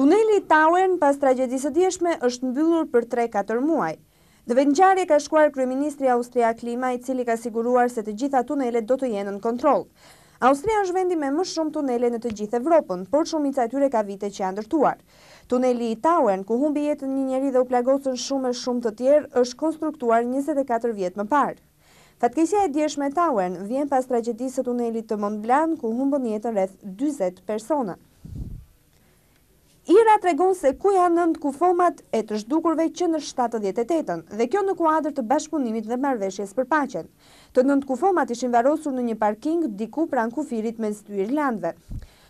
Tuneli i Tauern pas tragjedisë së djeshme është mbyllur për tre-katër muaj. Në vendngjarje ka shkuar kryeministri austriak Klima i cili ka siguruar se të gjitha tunelet do të jenë nën kontroll. Austria është vendi me më shumë tunele në të gjithë Evropën, por shumica e tyre ka vite që janë ndërtuar. Tuneli i Tauern, ku humbi jetën një njeri dhe u plagosën shumë e shumë të tjerë, është konstruktuar njëzet e katër vjet më parë. Fatkeqësia e djeshme në Tauern vjen pas tragjedisë së tunelit të Mont Blanc, ku humbën jetën rreth dyzet persona. Ira tregon se ku janë nëntë kufomat e të zhdukurve që në shtatëdhjetë e tetën, dhe kjo në kuadër të bashkëpunimit dhe marrëveshjes për paqen. Të nëntë kufomat ishin varrosur në një parking diku pranë kufirit mes dy irlandëve.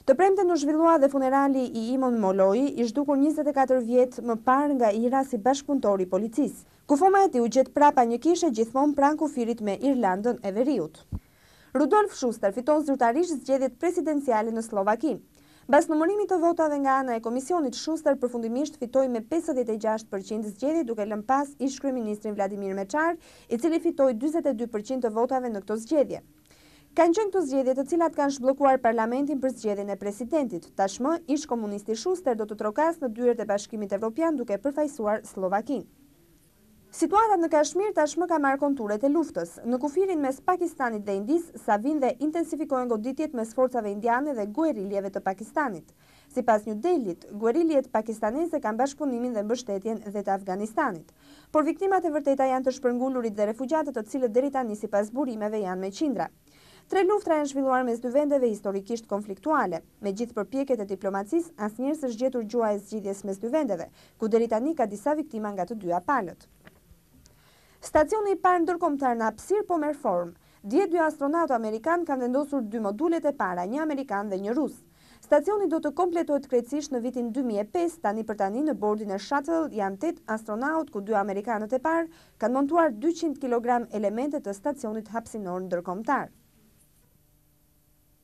Të premten u zhvillua dhe funerali i Eamon Molloy, i zhdukur njëzet e katër vjet më parë nga Ira si bashkëpunëtor i policisë. Kufoma e tij u gjet prapa një kishe gjithmonë pranë kufirit me Irlandën e Veriut. Rudolf Schuster fiton zyrtarisht zgjedhjet presidenciale në Sllovaki. Mbas numërimit të votave nga ana e Komisionit, Schuster përfundimisht fitoi me pesëdhjetë e gjashtë për qind zgjedhjet duke lënë pas ish-kryeministrin Vladimir Meçar, i cili fitoi dyzet e dy për qind të votave në këto zgjedhje. Kanë qenë këto zgjedhje të cilat kanë zhbllokuar parlamentin për zgjedhjen e presidentit. Tashmë, ish-komunisti Schuster do të trokasë në dyert e Bashkimit Evropian duke përfaqësuar Sllovakinë. Situata në Kashmir tashmë ka marrë konturet e luftës. Në kufirin mes Pakistanit dhe Indisë, sa vijnë dhe intensifikohen goditjet mes forcave indiane dhe gueriljeve të Pakistanit. Sipas New Delhi-t, gueriljet pakistaneze kanë bashkëpunimin dhe mbështetjen dhe të Afganistanit. Por viktimat e vërteta janë të shpërngulurit dhe refugjatët të cilët deri tani sipas burimeve janë me qindra. Tre luftra janë zhvilluar mes dy vendeve historikisht konfliktuale. Me gjithë përpjekjet e diplomacisë, asnjëherë s'është gjetur gjuha e zgjidhjes mes dy vendeve, ku deri tani ka disa viktima nga të dyja palët. Stacioni i parë ndërkombëtar në hapësirë po merr formë. Dje dy astronautë amerikanë kanë vendosur dy modulet e para, një amerikan dhe një rus. Stacioni do të kompletohet krejtësisht në vitin dy mijë e pesë, tani për tani në bordin e Shuttle janë tetë astronautë ku dy amerikanët e parë kanë montuar dyqind kilogramë elemente të stacionit hapësinor ndërkombëtar.